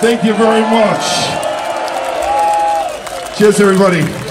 Thank you very much. Cheers, everybody.